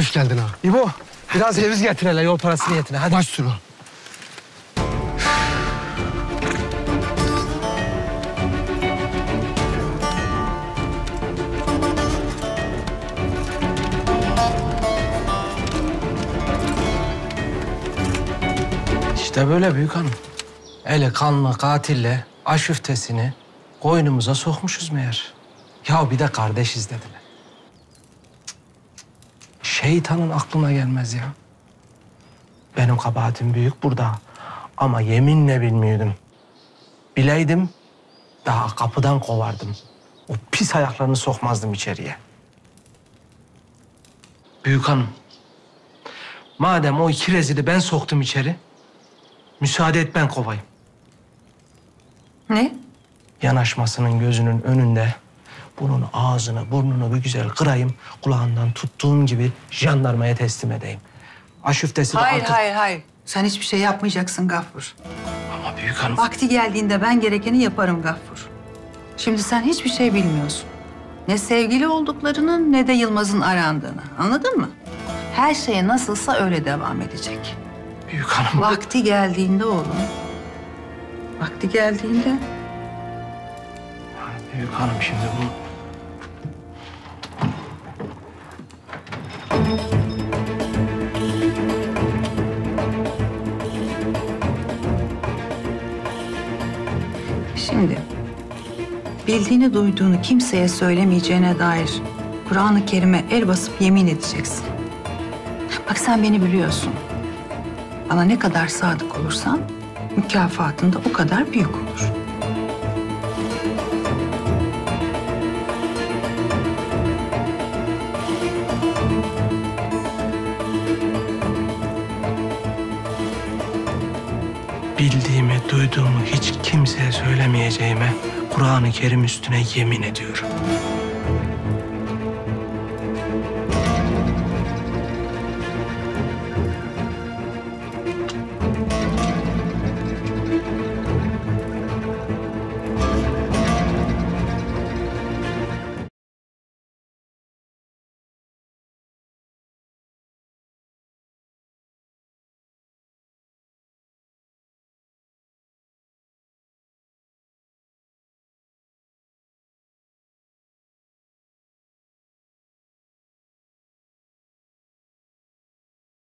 Hoş geldin ha. İbo biraz ceviz getir hele yol parası niyetine hadi. Baş sürü. İşte böyle büyük hanım. Ele kanlı katille aşüftesini koynumuza sokmuşuz meğer. Ya bir de kardeşiz dediler. Şeytanın aklına gelmez ya. Benim kabahatim büyük burada. Ama yeminle bilmiyordum. Bileydim daha kapıdan kovardım. O pis ayaklarını sokmazdım içeriye. Büyük hanım. Madem o iki rezili ben soktum içeri, müsaade et ben kovayım. Ne? Yanaşmasının gözünün önünde bunun ağzını, burnunu bir güzel kırayım. Kulağından tuttuğum gibi jandarmaya teslim edeyim. Aşüftesi de Hayır, artık... hayır, hayır. Sen hiçbir şey yapmayacaksın Gaffur. Ama büyük hanım... Vakti geldiğinde ben gerekeni yaparım Gaffur. Şimdi sen hiçbir şey bilmiyorsun. Ne sevgili olduklarının ne de Yılmaz'ın arandığını. Anladın mı? Her şey nasılsa öyle devam edecek. Büyük hanım... Vakti geldiğinde oğlum. Vakti geldiğinde Büyük hanım şimdi bu... Şimdi bildiğini duyduğunu kimseye söylemeyeceğine dair Kur'an-ı Kerim'e el basıp yemin edeceksin. Bak sen beni biliyorsun. Bana ne kadar sadık olursan mükafatın da o kadar büyük olur. Bildiğimi, duyduğumu hiç kimseye söylemeyeceğime Kur'an-ı Kerim üstüne yemin ediyorum.